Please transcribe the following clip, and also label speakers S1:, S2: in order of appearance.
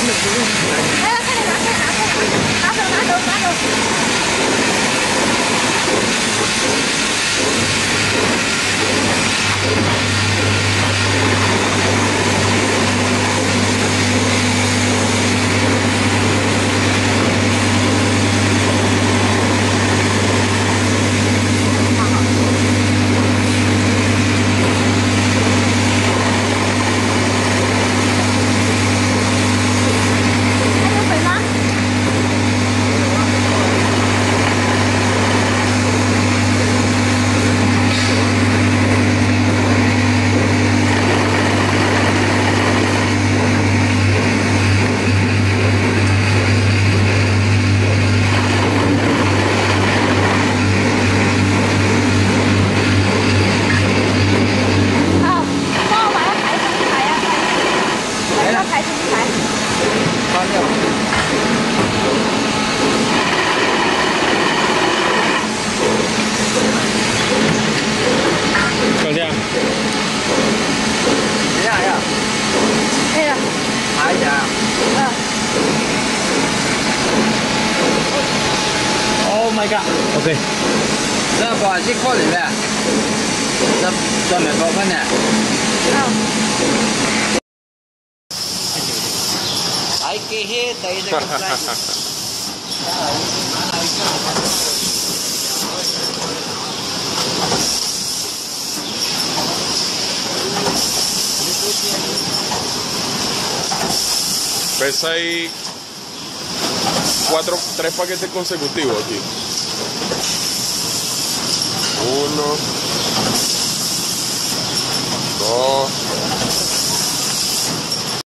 S1: 有个什么东西？
S2: 来来，快点拿，快点拿，快点拿走，拿走，拿走。
S1: bao nhiêu còn
S2: gì à nào
S1: nhỉ thế à
S2: ai
S1: Oh my god. Okay. Giờ bỏ chiếc khóa này.
S2: Giờ
S1: cho mẹ bỏ bên này. viejita,
S3: dice pues cuatro, tres paquetes consecutivos aquí. Uno, dos.